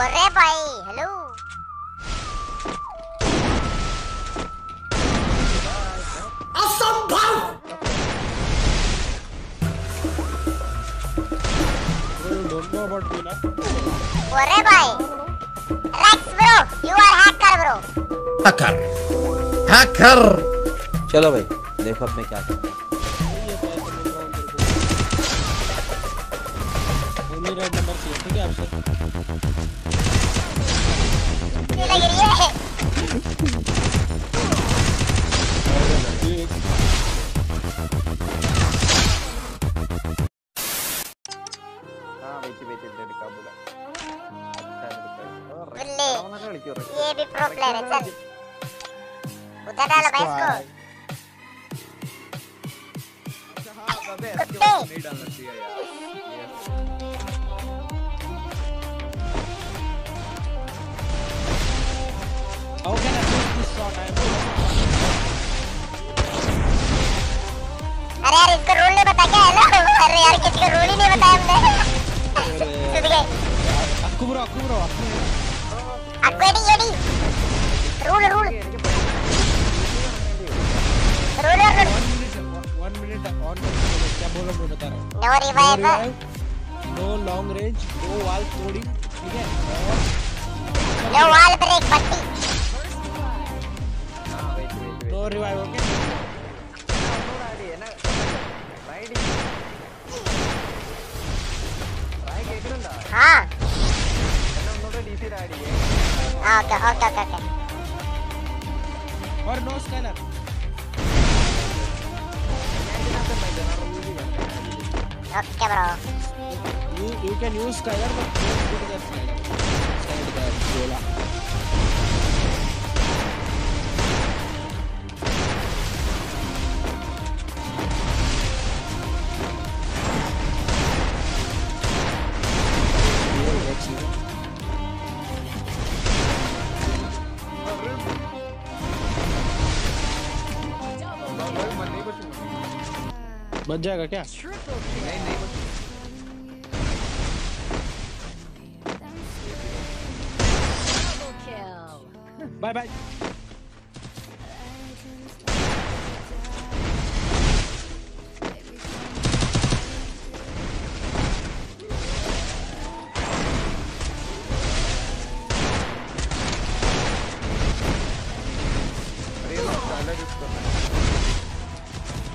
अरे भाई हेलो अरे भाई Rex bro you are hacker bro hacker hacker चलो भाई देखो अब मैं क्या करता ओनली चाहिए ठीक है आपसे ये भी प्रो प्लेयर है चल उधर डालो भाई इसको कुत्ते How can I miss this shot? I अरे यार इसको रूल नहीं पता क्या है ना अरे यार किसी को रूल ही नहीं बताया हमने सुध गए Akku bro, Akku bro, Akku. अक्वेडी येडी रूल रूल रूल रूल One minute, one minute, one minute. क्या बोलो मैं बता रहा हूँ. No revive no long range, no wall throwing, ठीक है? नो वॉल ब्रेक पट्टी no revive, okay? हाँ हाँ ओके ओके ओके ओके और no scanner. Okay bro you can use scanner, but don't put the scanner. Scanner the बच जाएगा क्या bye bye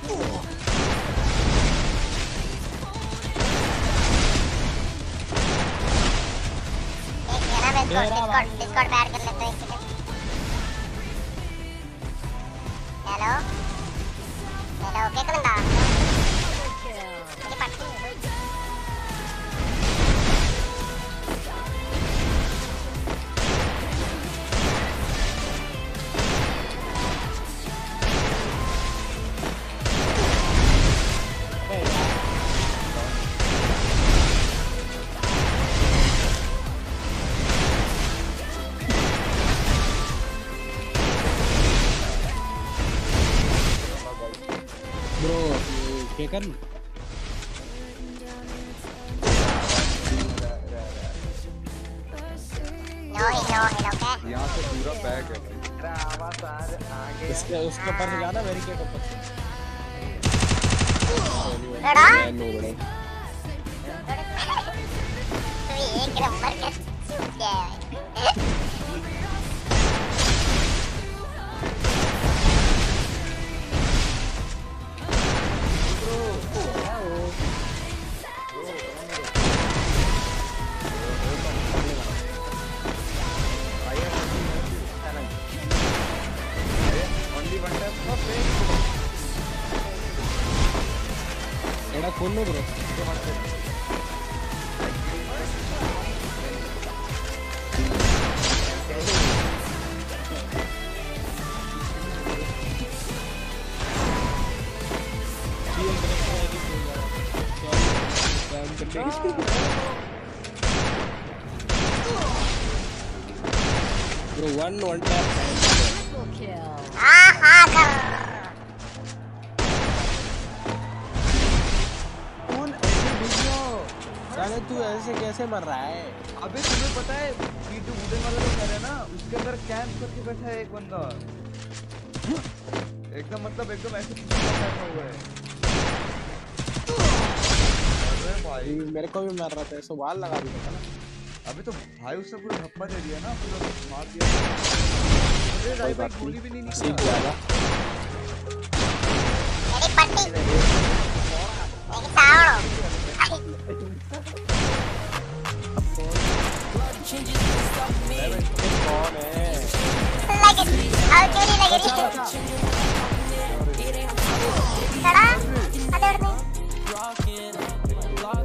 एक हेलो हेलो क्या केकन नो हेलो हेलो के यहाँ से पूरा बैग है इसके उसके ऊपर से जाना मेरी के ऊपर से बड़ा नो बड़े तू एक नंबर का चूतिया है son negros. Bro, one one tap. Ah, Aha, अरे तू ऐसे कैसे मर रहा है? अबे तुम्हें पता है ये जो वुडन वाला जो घर है ना उसके अंदर कैंप करके बैठा है एक बंदा। एकदम मतलब एकदम ऐसे बैठा हुआ है। अरे भाई। मेरे को भी मर रहा था ऐसे वाल लगा दिया था ना। अबे तो भाई उसने पूरा धप्पा दे दिया ना पूरा मार दिया। अरे भाई भाई गोली भी नहीं सीख निकला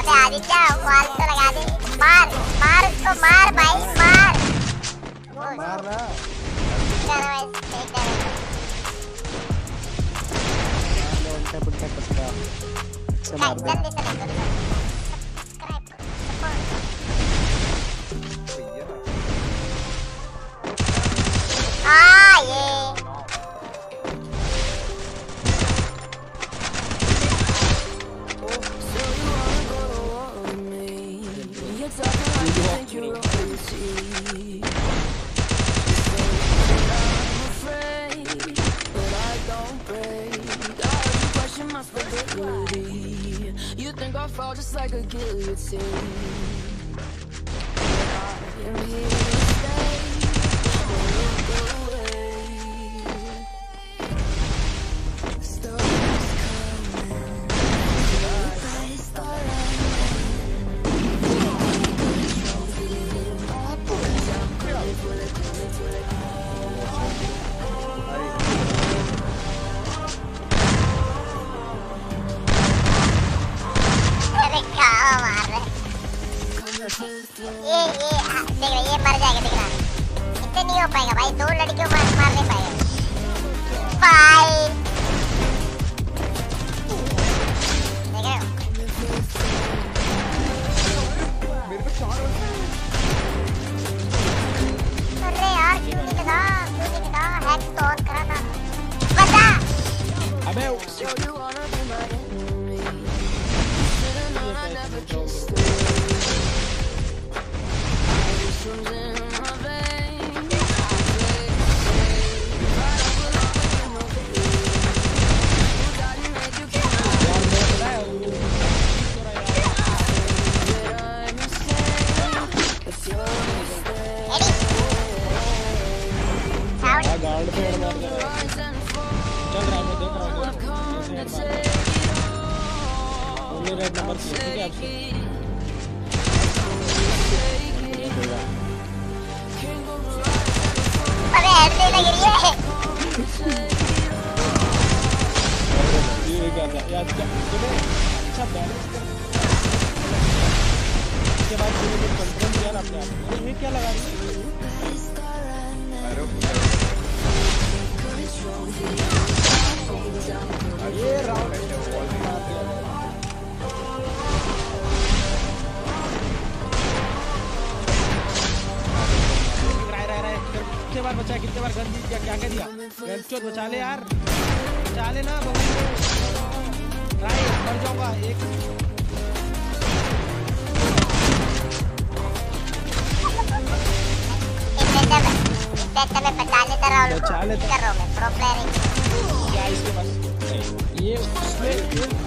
Ada adik cewek, You think I fall just like a guillotine? I am here to stay. ये ये हाँ, देख रहा ये मर जाएगा देख रहा इतने नहीं हो पाएगा भाई दो लड़कियों को मार नहीं पाएगा भाई देख अबे हेड लग रही है ये कर किया लगा रही है। ये कितने बार बचा कितने बार गन गया क्या क्या? दिया गन बचा ले यार बचा ले ना राय मर जाऊँगा एक। मैं बचा लेता रहा हूँ बचा लेता। रहा हूँ मैं प्रो प्लेयर क्या इसके पास? ये उसमें